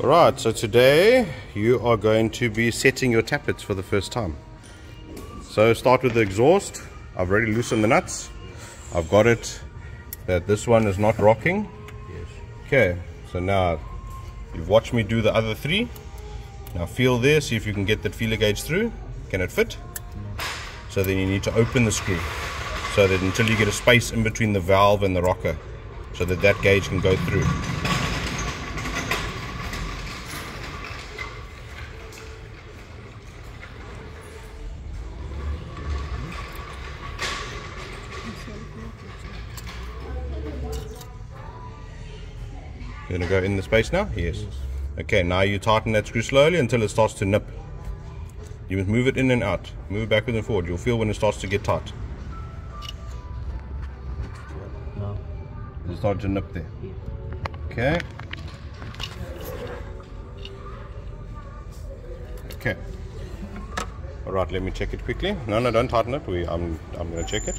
Right, so today you are going to be setting your tappets for the first time. So start with the exhaust. I've already loosened the nuts. I've got it that this one is not rocking. Yes. Okay, so now you've watched me do the other three. Now feel there, see if you can get that feeler gauge through. Can it fit? So then you need to open the screw. So that until you get a space in between the valve and the rocker. So that that gauge can go through. You're gonna go in the space now? Yes. Okay, now you tighten that screw slowly until it starts to nip. You must move it in and out. Move it backwards and forward. You'll feel when it starts to get tight. Now. It'll start to nip there. Yes. Okay. Okay. All right, let me check it quickly. No, no, don't tighten it. We, I'm, I'm going to check it.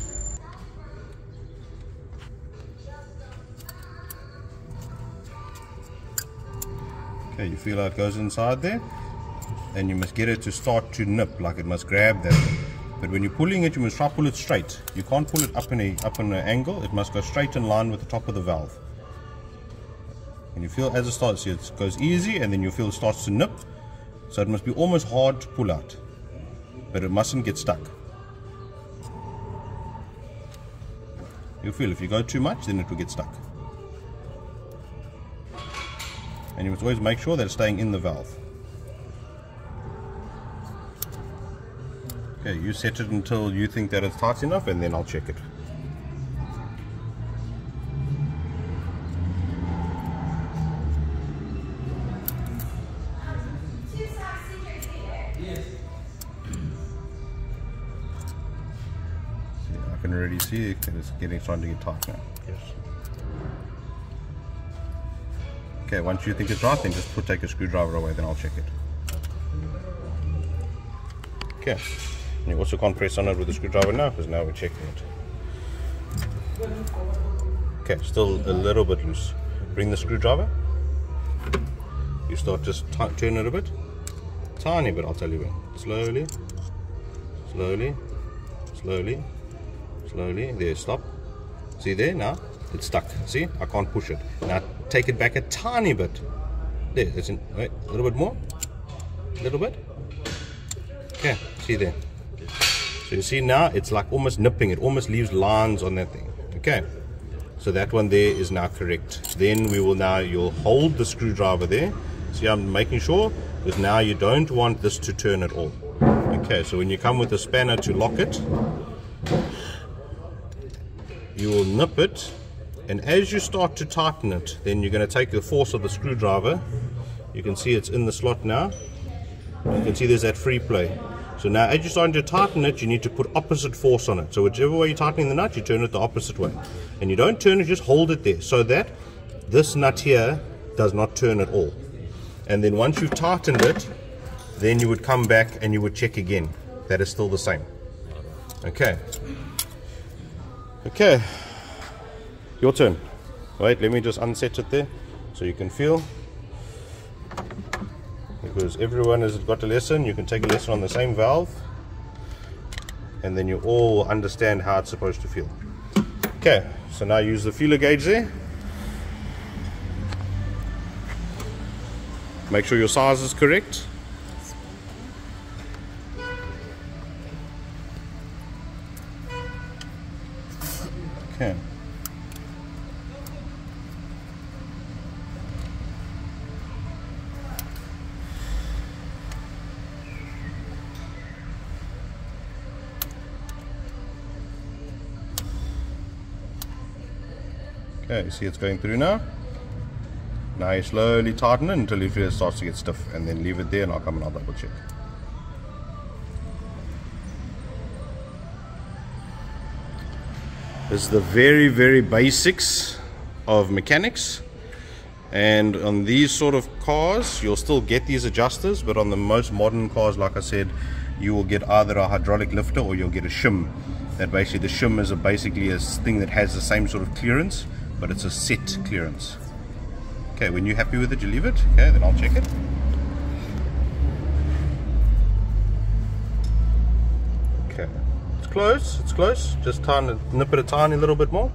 Okay, you feel how it goes inside there? And you must get it to start to nip, like it must grab that. But when you're pulling it, you must try pull it straight. You can't pull it up in a up in an angle. It must go straight in line with the top of the valve. And you feel as it starts, it goes easy, and then you feel it starts to nip. So it must be almost hard to pull out, but it mustn't get stuck. You feel if you go too much, then it will get stuck. And you must always make sure that it's staying in the valve. Okay, you set it until you think that it's tight enough, and then I'll check it. See, I can already see that it's getting starting to get tight now. Yes. Okay, once you think it's right, then just put take a screwdriver away, then I'll check it. Okay, and you also can't press on it with the screwdriver now, because now we're checking it. Okay, still a little bit loose. Bring the screwdriver. You start just ti- turn it a bit. Tiny bit, I'll tell you when. Slowly, slowly, slowly, slowly. There, stop. See there now? It's stuck. See? I can't push it. Now take it back a tiny bit. There, wait, a little bit more. A little bit. Okay, see there. So you see now it's like almost nipping. It almost leaves lines on that thing. Okay. So that one there is now correct. Then we will now, you'll hold the screwdriver there. See, I'm making sure because now you don't want this to turn at all. Okay, so when you come with the spanner to lock it, you will nip it and as you start to tighten it then you're going to take the force of the screwdriver. You can see it's in the slot now. You can see there's that free play. So now as you're starting to tighten it you need to put opposite force on it. So whichever way you're tightening the nut you turn it the opposite way. And you don't turn it just hold it there so that this nut here does not turn at all. And then once you've tightened it then you would come back and you would check again. That is still the same. Okay. Okay your turn. Wait, let me just unset it there so you can feel. Because everyone has got a lesson, you can take a lesson on the same valve and then you all understand how it's supposed to feel. Okay, so now use the feeler gauge there. Make sure your size is correct. Okay, you see it's going through now. Now you slowly tighten it until it starts to get stiff and then leave it there and I'll come and I'll double check. This is the very, very basics of mechanics. And on these sort of cars, you'll still get these adjusters, but on the most modern cars, like I said, you will get either a hydraulic lifter or you'll get a shim. That basically, the shim is a basically a thing that has the same sort of clearance, but it's a set clearance. Okay, when you're happy with it, you leave it. Okay, then I'll check it. Okay, it's close, it's close. Just time to nip it a tiny little bit more.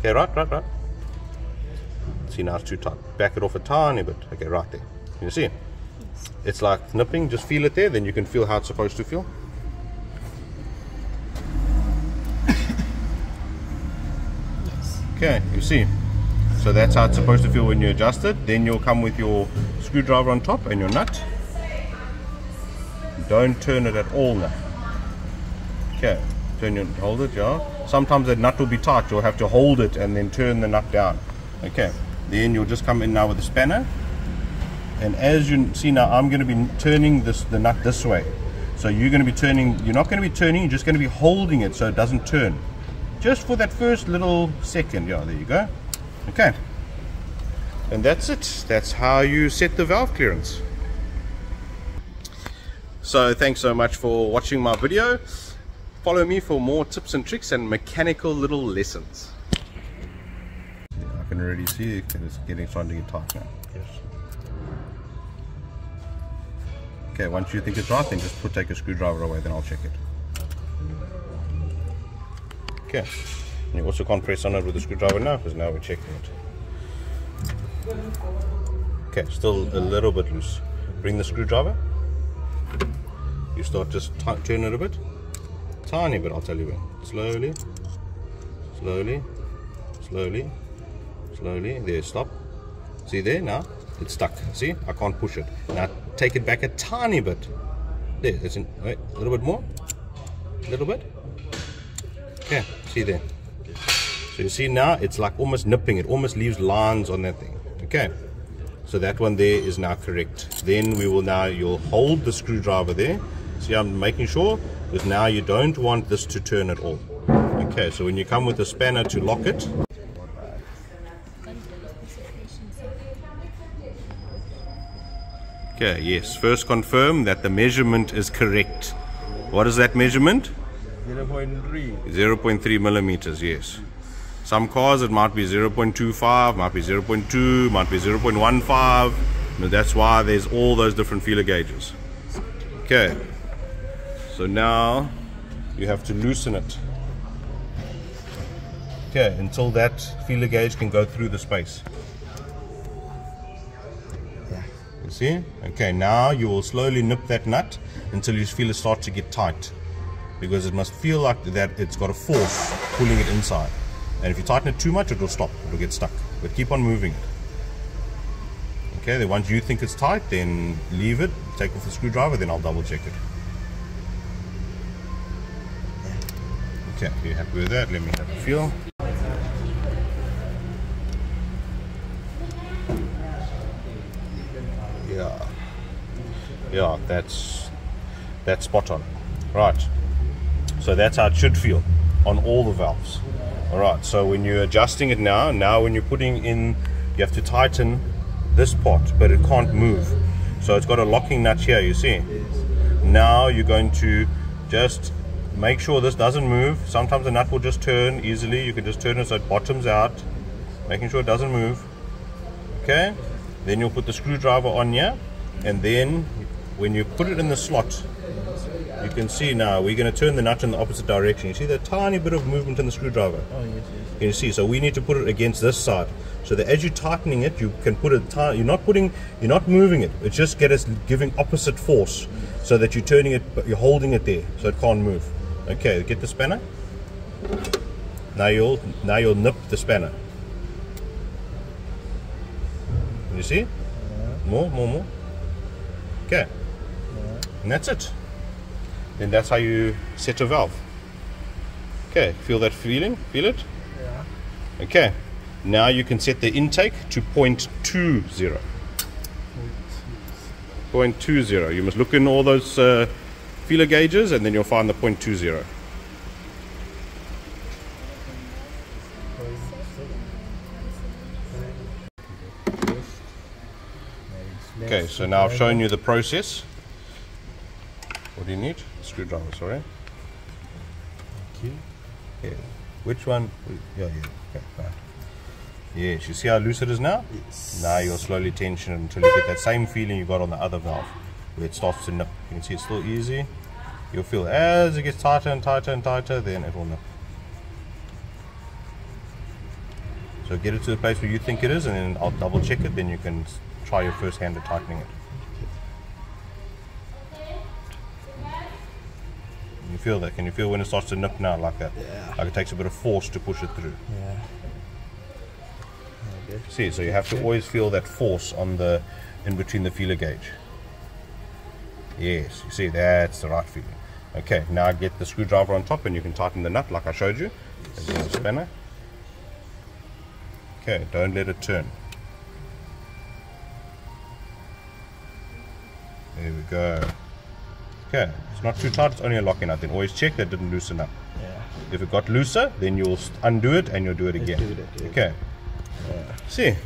Okay, right, right, right. See, now it's too tight. Back it off a tiny bit. Okay, right there. Can You see? It's like nipping, just feel it there, then you can feel how it's supposed to feel. Okay, you see. So that's how it's supposed to feel when you adjust it. Then you'll come with your screwdriver on top and your nut. Don't turn it at all now. Okay, turn your hold it, yeah. Sometimes the nut will be tight. You'll have to hold it and then turn the nut down. Okay, then you'll just come in now with the spanner. And as you see now, I'm going to be turning this the nut this way. So you're going to be turning. You're not going to be turning. You're just going to be holding it so it doesn't turn just for that first little second yeah there you go. Okay. And that's it. That's how you set the valve clearance. So thanks so much for watching my video. Follow me for more tips and tricks and mechanical little lessons. I can already see it's getting starting to get tight now. Yes. Okay once you think it's right then just put take a screwdriver away then I'll check it Okay. And you also can't press on it with the screwdriver now because now we're checking it. Okay, still a little bit loose. Bring the screwdriver. You start just turn it a bit. Tiny bit, I'll tell you when. Slowly, slowly, slowly, slowly. There, stop. See there now? It's stuck. See? I can't push it. Now take it back a tiny bit. There, it's in, wait, a little bit more. A little bit. Okay, see there. So you see now it's like almost nipping. It almost leaves lines on that thing. Okay. So that one there is now correct. Then we will now, you'll hold the screwdriver there. See, I'm making sure because now you don't want this to turn at all. Okay, so when you come with the spanner to lock it, Okay, yes. First confirm that the measurement is correct. What is that measurement? 0.3. 0.3 millimeters, yes. Some cars it might be 0.25, might be 0.2, might be 0.15. And That's why there's all those different feeler gauges. Okay, so now you have to loosen it. Okay, until that feeler gauge can go through the space. You see? Okay, now you will slowly nip that nut until you feel it start to get tight because it must feel like that it's got a force pulling it inside. And if you tighten it too much, it will stop. It will get stuck. But keep on moving it. Okay, then once you think it's tight, then leave it, take off the screwdriver, then I'll double check it. Okay, you happy with that? Let me have a feel. Yeah. Yeah, that's that's spot on. Right. So that's how it should feel on all the valves. All right, so when you're adjusting it now, now when you're putting in, you have to tighten this part, but it can't move. So it's got a locking nut here, you see. Now you're going to just make sure this doesn't move. Sometimes the nut will just turn easily. You can just turn it so it bottoms out, making sure it doesn't move. Okay, then you'll put the screwdriver on here, and then when you put it in the slot, you can see now we're going to turn the nut in the opposite direction. You see that tiny bit of movement in the screwdriver? Oh, yes, yes. Can you see? So we need to put it against this side. So that as you're tightening it, you can put it. You're not putting. You're not moving it. It's just get us giving opposite force, so that you're turning it, but you're holding it there, so it can't move. Okay, get the spanner. Now you'll now you'll nip the spanner. You see? More, more, more. Okay, and that's it. Then that's how you set a valve. Okay, feel that feeling? Feel it? Yeah. Okay, now you can set the intake to 0.20. 0.20. You must look in all those uh, feeler gauges and then you'll find the 0.20. Okay, so now I've shown you the process. What do you need? Screwdriver, sorry. Thank you. Yeah. Which one? Yeah, yeah. Okay, right. Yes, you see how loose it is now? Yes. Now you'll slowly tension it until you get that same feeling you got on the other valve, where it starts to nip. You can see it's still easy. You'll feel as it gets tighter and tighter and tighter, then it will nip. So get it to the place where you think it is, and then I'll double check it. Then you can try your first hand at tightening it. Feel that? Can you feel when it starts to nip now, like that? Yeah. Like it takes a bit of force to push it through. Yeah. See, so you have to always feel that force on the in between the feeler gauge. Yes, you see, that's the right feeling. Okay, now get the screwdriver on top and you can tighten the nut like I showed you. There's the spanner. Okay, don't let it turn. There we go. Okay, it's not too tight, it's only a locking nut. Then always check that it didn't loosen up. Yeah. If it got looser, then you'll undo it and you'll do it again. do it. Okay. See,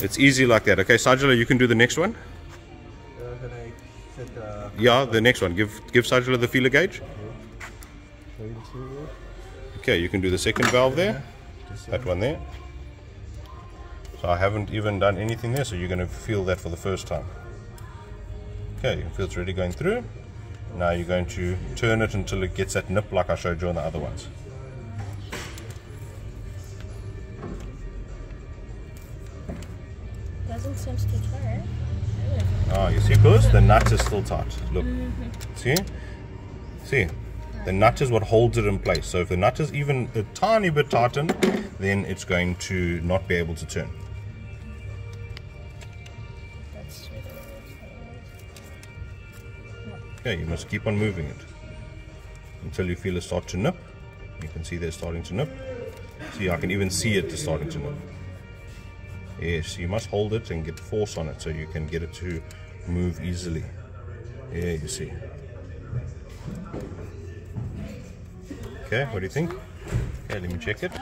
it's easy like that. Okay, Sajala, you can do the next one. Uh, can I set the Yeah, the next one. Give give Sajala the feeler gauge. Okay, you can do the second valve there. That one there. So I haven't even done anything there, so you're going to feel that for the first time. Okay, you can feel it's already going through. Now you're going to turn it until it gets that nip like I showed you on the other ones. Doesn't seem to turn. Ah, you see, because the nut is still tight. Look, see, see, the nut is what holds it in place. So if the nut is even a tiny bit tightened, then it's going to not be able to turn. Okay, you must keep on moving it until you feel it start to nip. You can see they're starting to nip. See, I can even see it starting to nip. Yes, you must hold it and get force on it so you can get it to move easily. Yeah, you see. Okay, what do you think? Okay, let me check it.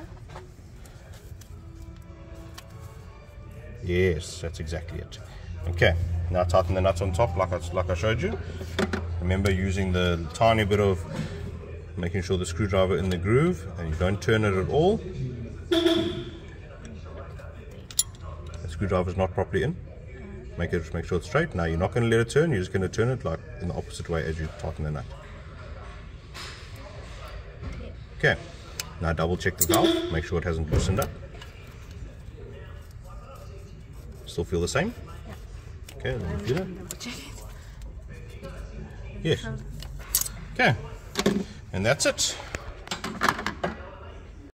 Yes, that's exactly it. Okay, now tighten the nuts on top like I, like I showed you. Remember using the tiny bit of making sure the screwdriver in the groove and you don't turn it at all. The screwdriver is not properly in. Make it make sure it's straight. Now you're not going to let it turn. You're just going to turn it like in the opposite way as you tighten the nut. Okay. Now double check the valve. Make sure it hasn't loosened up. Still feel the same? Okay, let me feel it. Yes. Okay. And that's it.